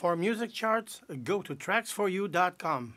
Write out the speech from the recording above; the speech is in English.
For music charts, go to tracksforyou.com.